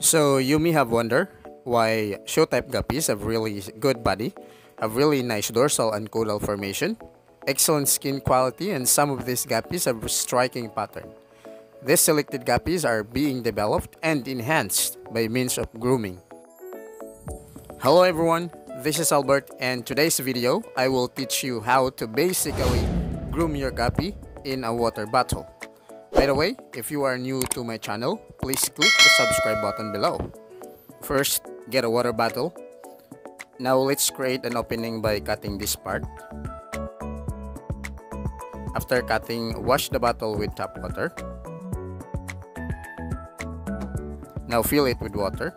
So you may have wondered why show-type guppies have really good body, have really nice dorsal and caudal formation, excellent skin quality, and some of these guppies have striking pattern. These selected guppies are being developed and enhanced by means of grooming. Hello everyone, this is Albert and today's video I will teach you how to basically groom your guppy in a water bottle. By the way, if you are new to my channel, please click the subscribe button below. First, get a water bottle. Now let's create an opening by cutting this part. After cutting, wash the bottle with tap water. Now fill it with water.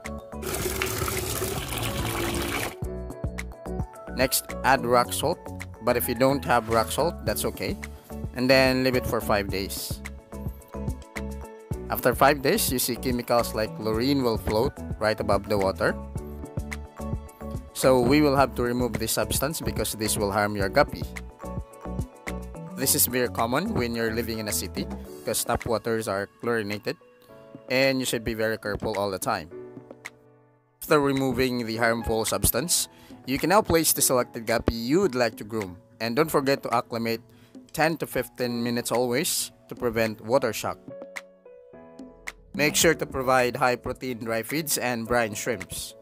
Next, add rock salt. But if you don't have rock salt, that's okay. And then leave it for 5 days. After 5 days, you see chemicals like chlorine will float right above the water. So we will have to remove this substance because this will harm your guppy. This is very common when you're living in a city because tap waters are chlorinated and you should be very careful all the time. After removing the harmful substance, you can now place the selected guppy you would like to groom and don't forget to acclimate 10 to 15 minutes always to prevent water shock. Make sure to provide high protein dry feeds and brine shrimps.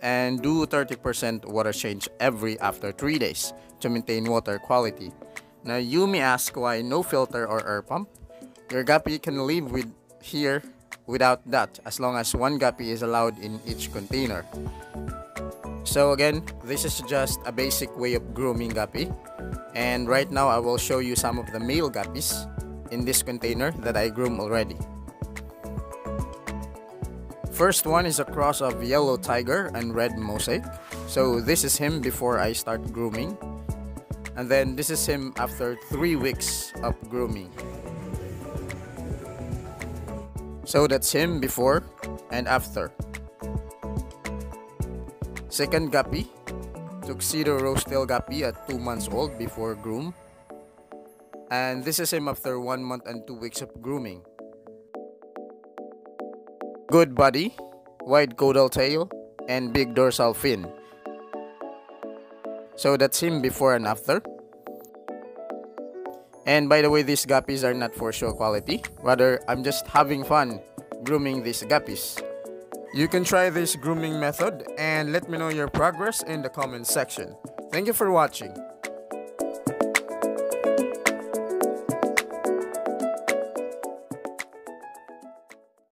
And do 30% water change every after 3 days to maintain water quality. Now you may ask why no filter or air pump? Your guppy can live with here without that as long as one guppy is allowed in each container. So again, this is just a basic way of grooming guppy. And right now I will show you some of the male guppies in this container that I groom already. First one is a cross of yellow tiger and red mosaic. So this is him before I start grooming. And then this is him after 3 weeks of grooming. So that's him before and after. Second guppy, tuxedo rose-tail guppy at 2 months old before groom. And this is him after 1 month and 2 weeks of grooming. Good body, wide caudal tail, and big dorsal fin. So that's him before and after. And by the way, these guppies are not for show quality. Rather, I'm just having fun grooming these guppies. You can try this grooming method and let me know your progress in the comment section. Thank you for watching.